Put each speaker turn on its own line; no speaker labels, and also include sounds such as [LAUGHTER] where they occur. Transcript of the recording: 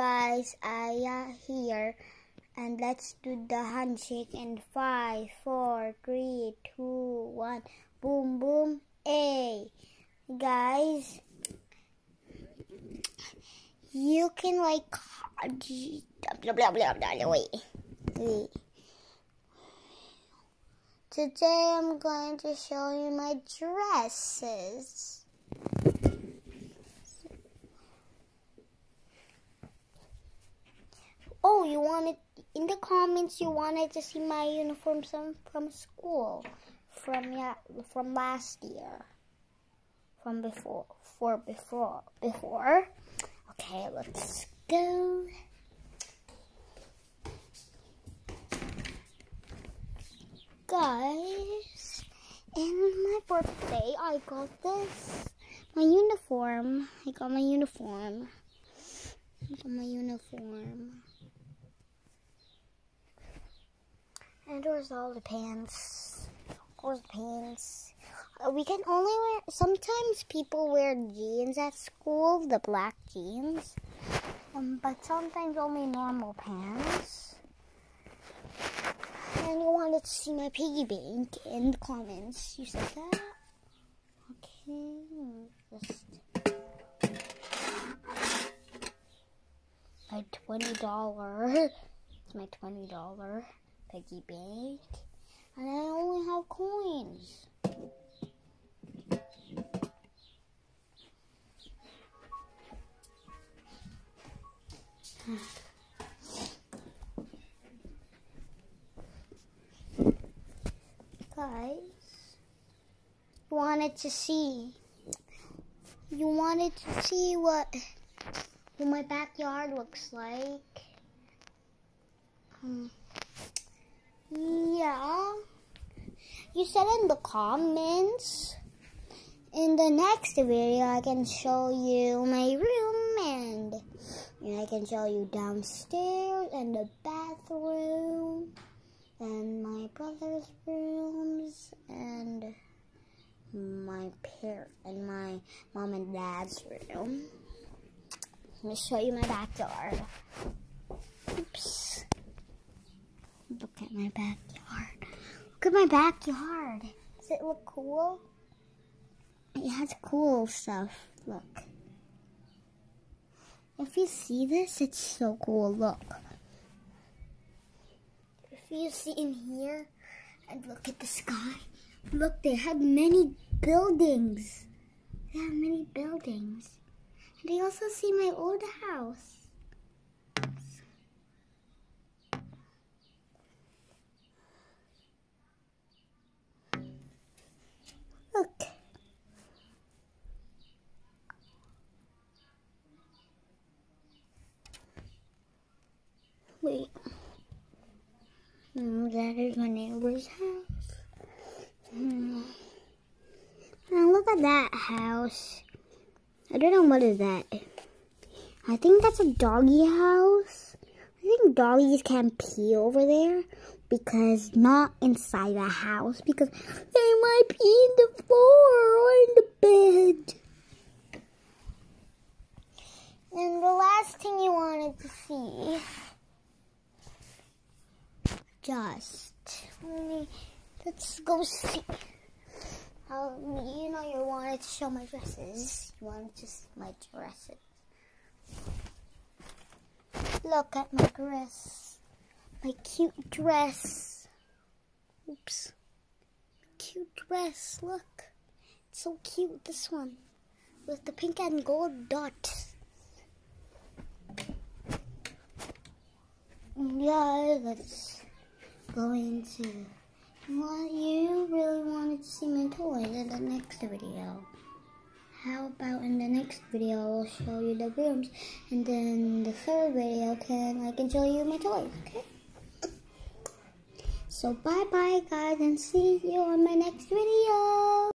guys, Aya uh, here. And let's do the handshake in five, four, three, two, one. Boom, boom, A. Guys, you can like. Today I'm going to show you my dresses. Oh, you wanted in the comments you wanted to see my uniform from from school from yeah from last year from before for before before. Okay let's go. Guys in my birthday I got this my uniform. I got my uniform. I got my uniform And there's all the pants. All the pants. Uh, we can only wear, sometimes people wear jeans at school, the black jeans. Um, but sometimes only normal pants. And you wanted to see my piggy bank in the comments. You said that? Okay, just my twenty dollar. [LAUGHS] It's my twenty dollar piggy bank. And I only have coins. [SIGHS] Guys, you wanted to see. You wanted to see what, what my backyard looks like. Um, yeah. You said in the comments. In the next video, I can show you my room and, I can show you downstairs and the bathroom and my brother's rooms and my parent and my mom and dad's room. Let me show you my backyard. Oops. Look at my backyard. Look at my backyard. Does it look cool? It has cool stuff. Look. If you see this, it's so cool. Look. If you see in here and look at the sky, look, they have many buildings. They have many buildings. And I also see my old house. Look. Wait. That is my neighbor's house. Mm. Now look at that house. I don't know what is that. I think that's a doggy house. I think doggies can pee over there because not inside the house because they might pee in the floor or in the bed. And the last thing you wanted to see, just let's go see. Um, you know you wanted to show my dresses. You wanted to see my dresses. Look at my dress my cute dress. Oops. Cute dress, look. It's so cute, this one. With the pink and gold dots. Yeah, let's go to. Well, you really wanted to see my toys in the next video. How about in the next video I'll show you the rooms and then the third video can I can show you my toys, okay? So bye bye guys and see you on my next video.